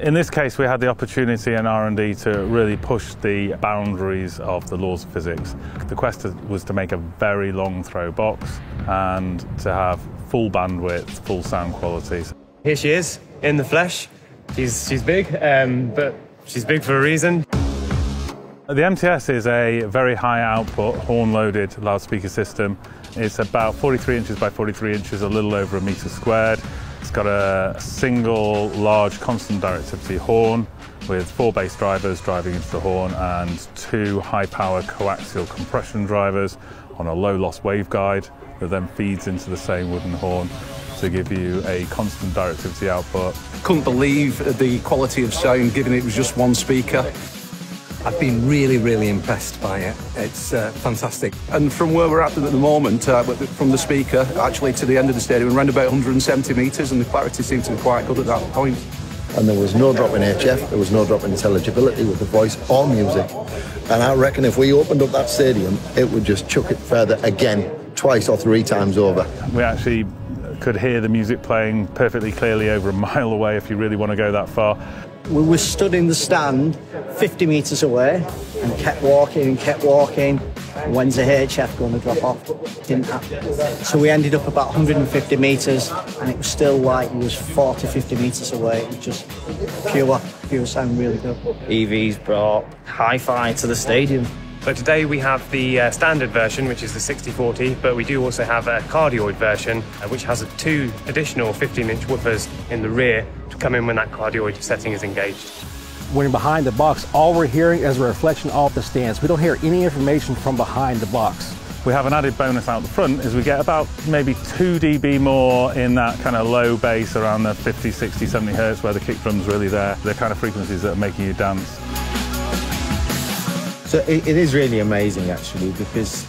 In this case, we had the opportunity in R&D to really push the boundaries of the laws of physics. The quest was to make a very long throw box and to have full bandwidth, full sound qualities. Here she is, in the flesh. She's, she's big, um, but she's big for a reason. The MTS is a very high output, horn loaded loudspeaker system. It's about 43 inches by 43 inches, a little over a metre squared. It's got a single large constant directivity horn with four bass drivers driving into the horn and two high power coaxial compression drivers on a low loss waveguide that then feeds into the same wooden horn to give you a constant directivity output. Couldn't believe the quality of sound given it was just one speaker. I've been really, really impressed by it. It's uh, fantastic. And from where we're at at the moment, uh, from the speaker actually to the end of the stadium, around about 170 metres, and the clarity seemed to be quite good at that point. And there was no drop in HF, there was no drop in intelligibility with the voice or music. And I reckon if we opened up that stadium, it would just chuck it further again, twice or three times over. We actually could hear the music playing perfectly clearly over a mile away if you really want to go that far. We were stood in the stand 50 metres away and kept walking and kept walking. When's the HF going to drop off? Didn't happen. So we ended up about 150 metres and it was still like it was 40, 50 metres away. It was just pure, pure sound really good. EV's brought hi-fi to the stadium. So today we have the uh, standard version, which is the 6040, but we do also have a cardioid version, uh, which has two additional 15-inch woofers in the rear to come in when that cardioid setting is engaged. When you're behind the box, all we're hearing is a reflection off the stands. We don't hear any information from behind the box. We have an added bonus out the front is we get about maybe 2 dB more in that kind of low bass around the 50, 60, 70 hertz where the kick drum's really there. The kind of frequencies that are making you dance. So it, it is really amazing, actually, because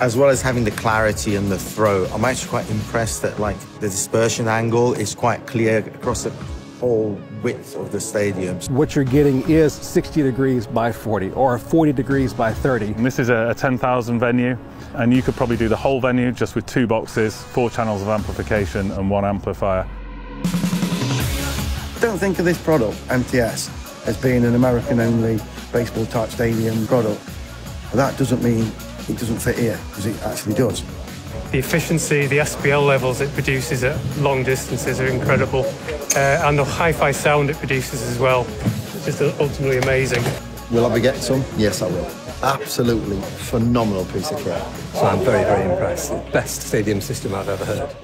as well as having the clarity and the throw, I'm actually quite impressed that like the dispersion angle is quite clear across the whole width of the stadium. What you're getting is 60 degrees by 40 or 40 degrees by 30. And this is a, a 10,000 venue and you could probably do the whole venue just with two boxes, four channels of amplification and one amplifier. Don't think of this product, MTS, as being an American only baseball type stadium product. But that doesn't mean it doesn't fit here, because it actually does. The efficiency, the SPL levels it produces at long distances are incredible. Uh, and the hi-fi sound it produces as well. It's just ultimately amazing. Will I be getting some? Yes, I will. Absolutely phenomenal piece of kit. So I'm very, very impressed. Best stadium system I've ever heard.